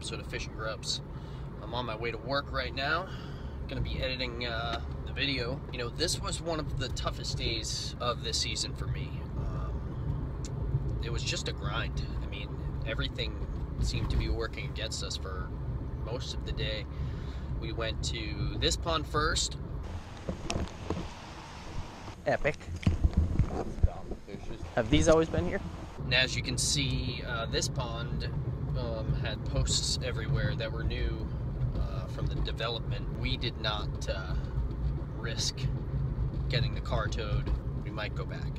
episode of Fishing GrubbZ. I'm on my way to work right now. Gonna be editing uh, the video. You know, this was one of the toughest days of this season for me. Um, it was just a grind. I mean, everything seemed to be working against us for most of the day. We went to this pond first. Epic. Have these always been here? And as you can see, uh, this pond um, had posts everywhere that were new uh, from the development. We did not uh, risk getting the car towed. We might go back.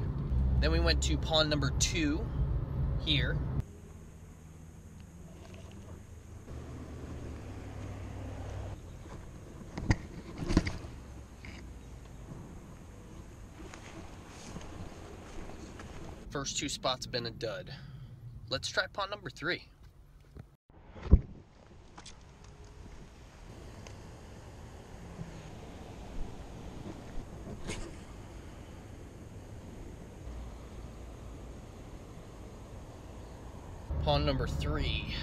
Then we went to pond number two here. First two spots have been a dud. Let's try pond number three. Pond number three,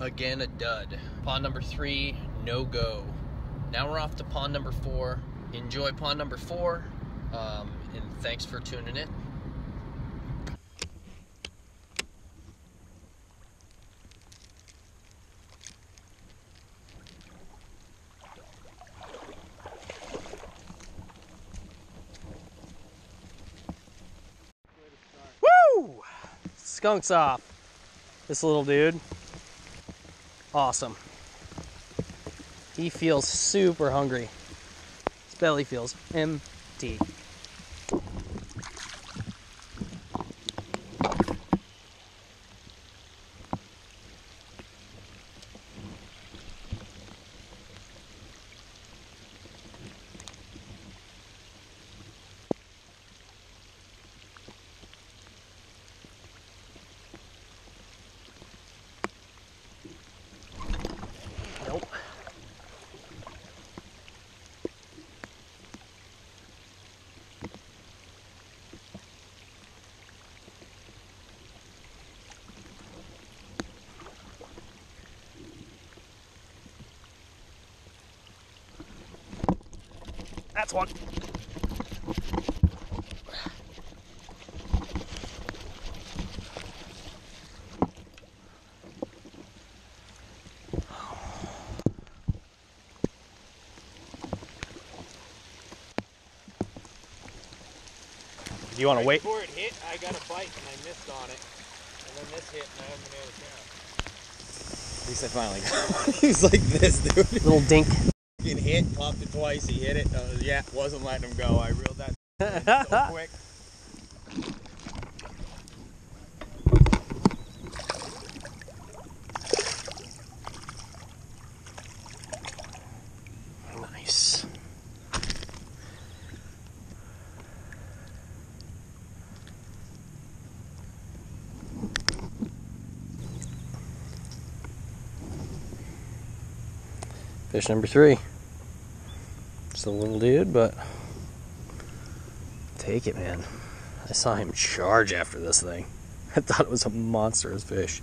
again a dud. Pond number three, no go. Now we're off to pond number four. Enjoy pond number four, um, and thanks for tuning in. Woo! Skunks off. This little dude. Awesome. He feels super hungry. His belly feels empty. That's one. Do you want to Right wait? Before it hit, I got a bite and I missed on it. And then this hit and I haven't been able to count. At least I finally got one. he was like this, dude. Little dink. Fucking hit, popped it twice, he hit it. Uh, yeah, wasn't letting him go. I reeled that so quick. Nice. Fish number three. A little dude, but take it, man. I saw him charge after this thing. I thought it was a monstrous fish.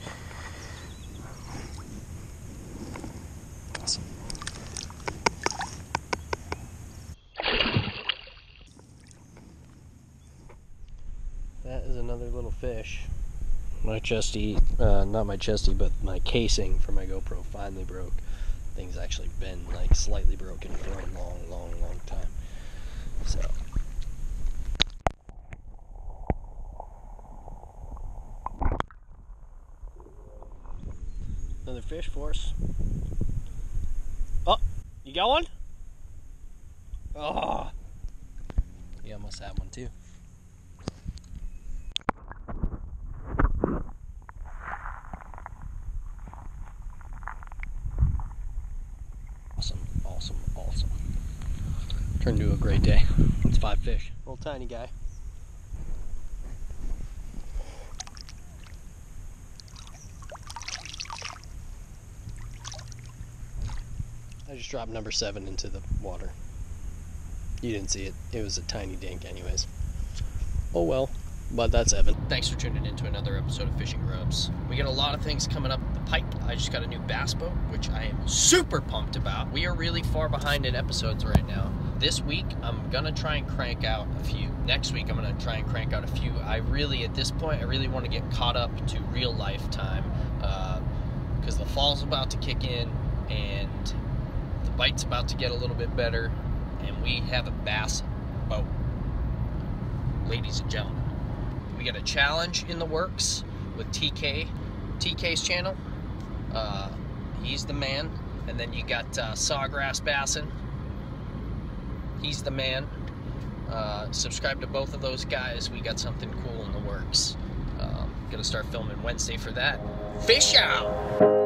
That is another little fish. My chesty, uh, not my chesty, but my casing for my GoPro finally broke. Thing's actually been like slightly broken for a long time. So. Another fish for us. Oh, you got one? Oh. You almost had one too. Awesome, awesome, awesome. Turned into a great day. It's five fish. Little tiny guy. Just dropped number seven into the water. You didn't see it. It was a tiny dink, anyways. Oh well. But that's Evan. Thanks for tuning in to another episode of Fishing GrubbZ. We got a lot of things coming up the pike. I just got a new bass boat, which I am super pumped about. We are really far behind in episodes right now. This week, I'm gonna try and crank out a few. Next week, I'm gonna try and crank out a few. I really, at this point, I really want to get caught up to real life time uh, because the fall's about to kick in and bite's about to get a little bit better, and we have a bass boat. Ladies and gentlemen, we got a challenge in the works with TK, TK's channel. Uh, he's the man. And then you got uh, Sawgrass Bassin. He's the man. Uh, subscribe to both of those guys. We got something cool in the works. Um, gonna start filming Wednesday for that. Fish out!